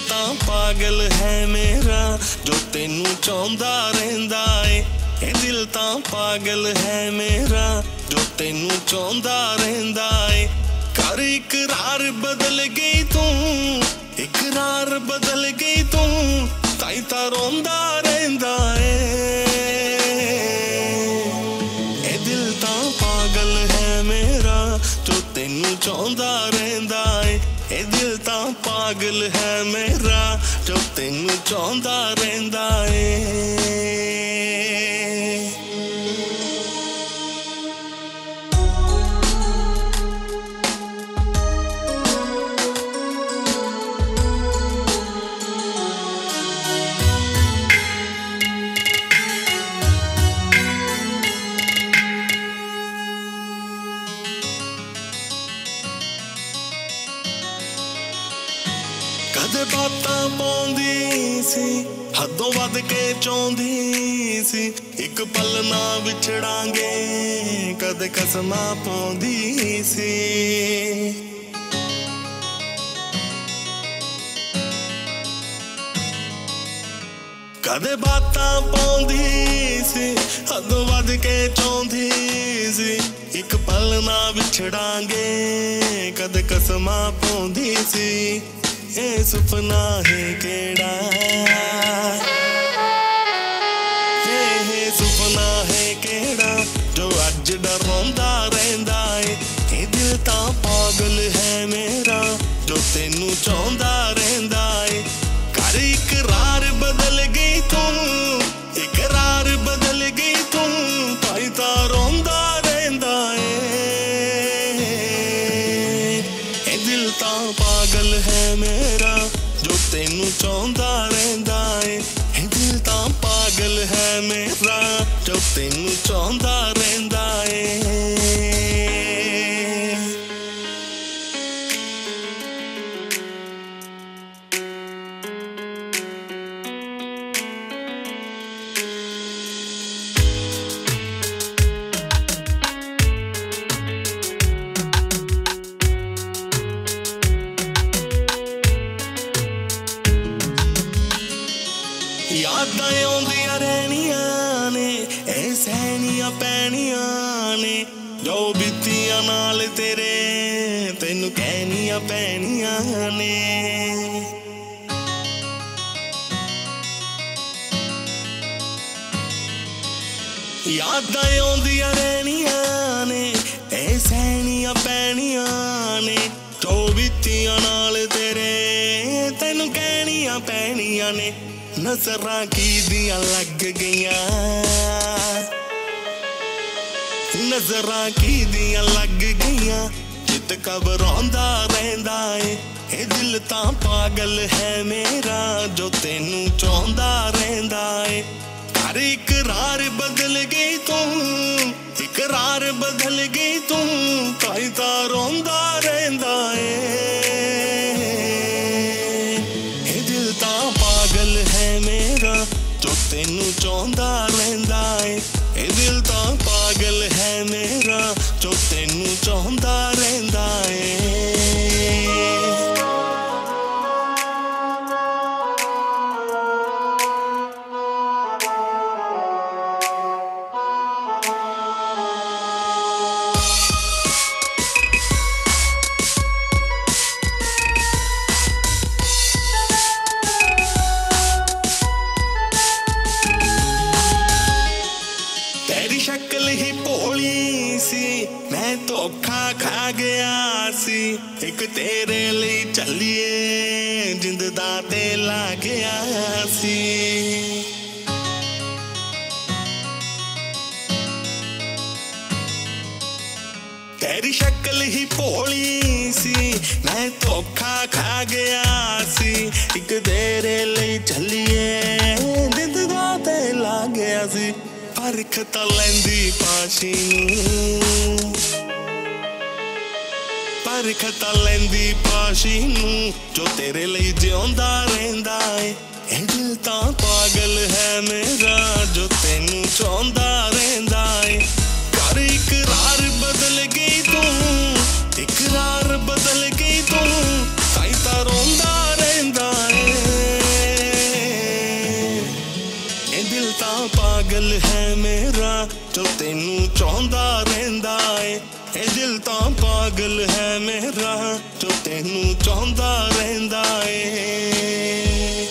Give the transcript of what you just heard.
ਦਿਲ ਤਾਂ ਪਾਗਲ ਹੈ ਮੇਰਾ, ਜੋ ਤੈਨੂੰ ਚਾਹੁੰਦਾ ਰਹਿੰਦਾ ਏ। ਇਹ ਦਿਲ ਤਾਂ ਪਾਗਲ ਹੈ ਮੇਰਾ, ਜੋ ਤੈਨੂੰ ਚਾਹੁੰਦਾ ਰਹਿੰਦਾ ਏ। ਕਰ ਇਕਰਾਰ ਬਦਲ ਗਈ ਤੂੰ ਇਕਰਾਰ ਬਦਲ ਗਈ ਤੂੰ ਤਾਈ ਤਾਂ ਰੋਂਦਾ ਰਹਿੰਦਾ ਏ। ਇਹ ਦਿਲ ਤਾਂ ਪਾਗਲ ਹੈ ਮੇਰਾ, ਜੋ ਤੈਨੂੰ ਚਾਹੁੰਦਾ ਰਹਿੰਦਾ ਏ। ਇਹ ਦਿਲ ਪਾਗਲ ਹੈ ਮੇਰਾ ਜੋ ਤੈਨੂੰ ਚਾਹੁੰਦਾ ਰਹਿੰਦਾ ਏ। ਕਦੇ ਬਾਤਾਂ ਪਾਉਂਦੀ ਸੀ, ਹੱਦੋਂ ਵੱਧ ਕੇ ਚਾਹੁੰਦੀ ਸੀ। ਇੱਕ ਪਲ ਨਾ ਵਿਛੜਾਂਗੇ, ਕਦੇ ਕਸਮਾਂ ਪਾਉਂਦੀ ਸੀ। ਕਦੇ ਬਾਤਾਂ ਪਾਉਂਦੀ ਸੀ, ਹੱਦੋਂ ਵੱਧ ਕੇ ਚਾਹੁੰਦੀ ਸੀ। ਇੱਕ ਪਲ ਨਾ ਵਿਛੜਾਂਗੇ, ਕਦੇ ਕਸਮਾਂ ਪਾਉਂਦੀ ਸੀ। ਇਹ ਸੁਪਨਾ ਹੈ ਕਿਹੜਾ? ਇਹ ਸੁਪਨਾ ਹੈ ਕਿਹੜਾ? ਜੋ ਅੱਜ ਡਰਾਉਂਦਾ ਰਹਿੰਦਾ ਏ। ਇਹ ਦਿਲ ਤਾਂ ਪਾਗਲ ਹੈ ਮੇਰਾ, ਜੋ ਤੈਨੂੰ ਚਾਹੁੰਦਾ ਰਹਿੰਦਾ ਏ। ਕਰ ਇਕਰਾਰ ਬਦਲ ਤੈਨੂੰ ਚਾਹੁੰਦਾ ਰਹਿੰਦਾ ਏ। ਇਹ ਦਿਲ ਤਾਂ ਪਾਗਲ ਹੈ ਮੇਰਾ। ਜੋ ਤੈਨੂੰ ਚਾਹੁੰਦਾ ਯਾਦਾਂ ਆਉਂਦੀਆਂ ਰਹਿਣੀਆਂ ਨੇ, ਐ ਸਹਿਣੀਆਂ ਪੈਣੀਆਂ ਨੇ। ਜੋ ਬੀਤੀਆਂ ਨਾਲ ਤੇਰੇ, ਤੈਨੂੰ ਕਹਿਣੀਆਂ ਪੈਣੀਆਂ ਨੇ। ਯਾਦਾਂ ਆਉਂਦੀਆਂ ਨਜ਼ਰਾਂ ਕੀ ਦੀਆਂ ਲੱਗ ਗਈਆਂ। ਨਜ਼ਰਾਂ ਕੀ ਦੀਆਂ ਲੱਗ ਗਈਆਂ। ਜਿੱਤ ਕਬਰਾਉਂਦਾ ਰਹਿੰਦਾ ਏ। ਇਹ ਦਿਲ ਤਾਂ ਪਾਗਲ ਹੈ ਮੇਰਾ, ਜੋ ਤੈਨੂੰ ਚਾਹੁੰਦਾ ਰਹਿੰਦਾ ਏ। ਹਰ ਇਕਰਾਰ ਬਦਲ ਗਈ ਤੂੰ। ਸ਼ਕਲ ਹੀ ਭੋਲੀ ਸੀ। ਮੈਂ ਧੋਖਾ ਖਾ ਗਿਆ ਸੀ। ਇੱਕ ਤੇਰੇ ਲਈ ਚੱਲੀਏ, ਜਿੰਦ ਦਾ ਤੇ ਲਾ ਗਿਆ ਸੀ। ਤੇਰੀ ਸ਼ਕਲ ਹੀ ਭੋਲੀ ਸੀ। ਮੈਂ ਧੋਖਾ ਖਾ ਗਿਆ ਸੀ। ਇੱਕ ਤੇਰੇ ਲਈ ਚੱਲੀਏ, ਜਿੰਦ ਦਾ ਤੇ ਲਾ ਗਿਆ ਸੀ। ਪਰਖ ਤਾਂ ਲੈਂਦੀ ਪਾਸ਼ੀ ਨੂੰ। ਪਰਖ ਤਾਂ ਲੈਂਦੀ ਪਾਸ਼ੀ ਨੂੰ, ਜੋ ਤੇਰੇ ਲਈ ਜਿਉਂਦਾ ਰਹਿੰਦਾ ਏ। ਇਹ ਦਿਲ ਤਾਂ ਪਾਗਲ ਹੈ ਮੇਰਾ, ਜੋ ਤੈਨੂੰ ਚਾਹੁੰਦਾ ਜੋ ਤੈਨੂੰ ਚਾਹੁੰਦਾ ਰਹਿੰਦਾ ਏ, ਇਹ ਦਿਲ ਤਾਂ ਪਾਗਲ ਹੈ ਮੇਰਾ। ਜੋ ਤੈਨੂੰ ਚਾਹੁੰਦਾ ਰਹਿੰਦਾ ਏ।